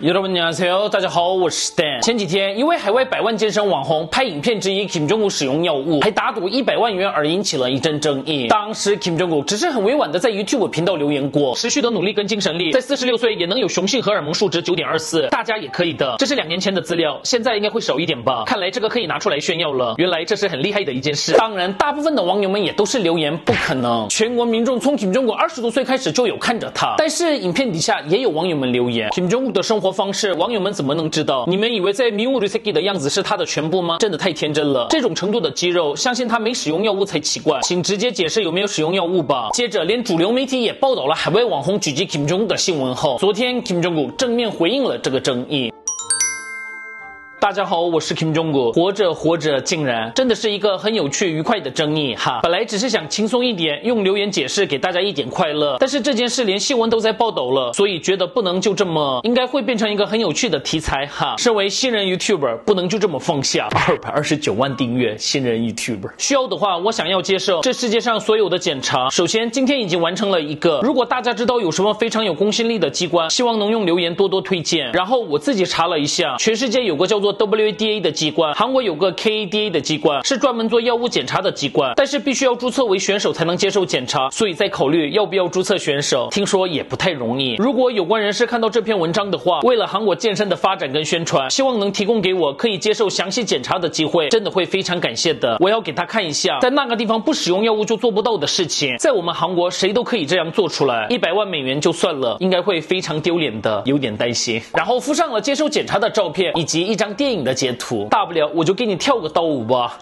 여러분안녕하세요，大家好，我是 Dan。前几天，一位海外百万健身网红拍影片质疑 Kim Jong Un 使用药物，还打赌一百万元，而引起了一阵争议。当时 Kim Jong Un 只是很委婉的在 YouTube 频道留言过，持续的努力跟精神力，在四十六岁也能有雄性荷尔蒙数值九点二四，大家也可以的。这是两年前的资料，现在应该会少一点吧？看来这个可以拿出来炫耀了。原来这是很厉害的一件事。当然，大部分的网友们也都是留言不可能。全国民众从 Kim Jong Un 二十多岁开始就有看着他，但是影片底下也有网友们留言，Kim Jong Un 的生活 方式，网友们。怎么能知道？你们以为在 m u r i s e k 的样子是他的全部吗？真的太天真了！这种程度的肌肉，相信他没使用药物才奇怪。请直接解释有没有使用药物吧。接着，连主流媒体也报道了海外网红狙击 Kim Jong 的新闻后，昨天 Kim Jong 正面回应了这个争议。大家好，我是 Kim Jong Un。活着活着，竟然真的是一个很有趣、愉快的争议哈。本来只是想轻松一点，用留言解释给大家一点快乐。但是这件事连新闻都在报道了，所以觉得不能就这么，应该会变成一个很有趣的题材哈。身为新人 YouTuber，不能就这么放下。二百二十九万订阅，新人 YouTuber 需要的话，我想要接受这世界上所有的检查。首先，今天已经完成了一个。如果大家知道有什么非常有公信力的机关，希望能用留言多多推荐。然后我自己查了一下，全世界有个叫做。WADA 的机关，韩国有个 KADA 的机关，是专门做药物检查的机关，但是必须要注册为选手才能接受检查，所以在考虑要不要注册选手，听说也不太容易。如果有关人士看到这篇文章的话，为了韩国健身的发展跟宣传，希望能提供给我可以接受详细检查的机会，真的会非常感谢的。我要给他看一下，在那个地方不使用药物就做不到的事情，在我们韩国谁都可以这样做出来，一百万美元就算了，应该会非常丢脸的，有点担心。然后附上了接受检查的照片以及一张电影的。截图，大不了我就给你跳个刀舞吧。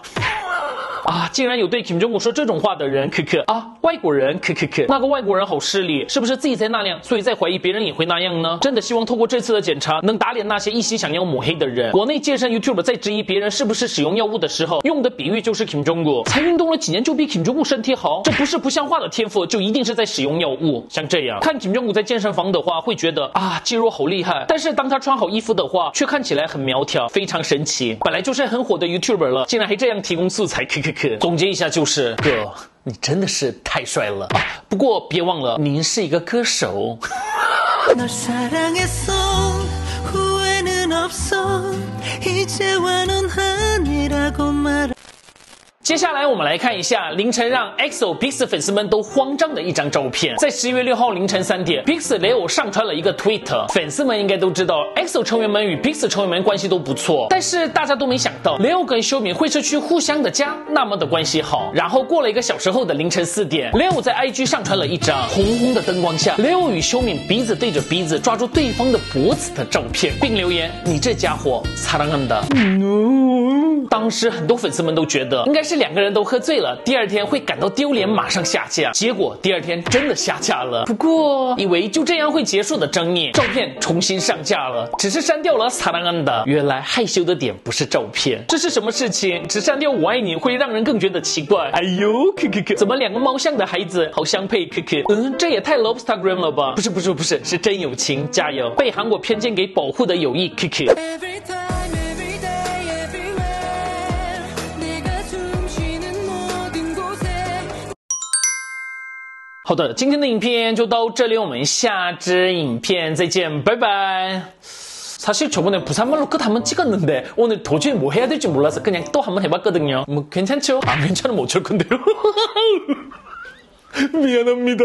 啊！竟然有对 Kim Jong Un 说这种话的人，可可啊！外国人，可可可，那个外国人好势利，是不是自己在那样，所以在怀疑别人也会那样呢？真的希望透过这次的检查，能打脸那些一心想要抹黑的人。国内健身 YouTube 在质疑别人是不是使用药物的时候，用的比喻就是 Kim Jong Un 才运动了几年就比 Kim Jong Un 身体好，这不是不像话的天赋，就一定是在使用药物。像这样看 Kim Jong Un 在健身房的话，会觉得啊肌肉好厉害，但是当他穿好衣服的话，却看起来很苗条，非常神奇。本来就是很火的 YouTuber 了，竟然还这样提供素材，可可可。总结一下。就是哥，你真的是太帅了啊！不过别忘了，您是一个歌手。接下来我们来看一下凌晨让 EXO Pix 粉丝们都慌张的一张照片。在十一月六号凌晨三点，Pix Leo 上传了一个 Tweet。粉丝们应该都知道，EXO 成员们与 Pix 成员们关系都不错，但是大家都没想到，Leo 跟修敏会是去互相的家那么的关系好。然后过了一个小时后的凌晨四点，Leo 在 IG 上传了一张红红的灯光下，Leo 与修敏鼻子对着鼻子抓住对方的脖子的照片，并留言：“你这家伙，擦亮暗的。”当时很多粉丝们都觉得应该是两个人都喝醉了，第二天会感到丢脸，马上下架。结果第二天真的下架了。不过以为就这样会结束的争议，照片重新上架了，只是删掉了撒浪安的。原来害羞的点不是照片，这是什么事情？只删掉我爱你会让人更觉得奇怪。哎呦，可可可，怎么两个猫像的孩子好相配？可可，嗯，这也太 lobstergram 了吧？不是不是不是，是真友情，加油！被韩国偏见给保护的友谊，可可。好的，今天的影片就到这里，我们下支影片再见，拜拜。사실저번에부산말로끝한번찍었는데오늘도저히뭐해야될지몰라서그냥또한번해봤거든요뭐괜찮죠안괜찮으면어쩔건데요미안합니다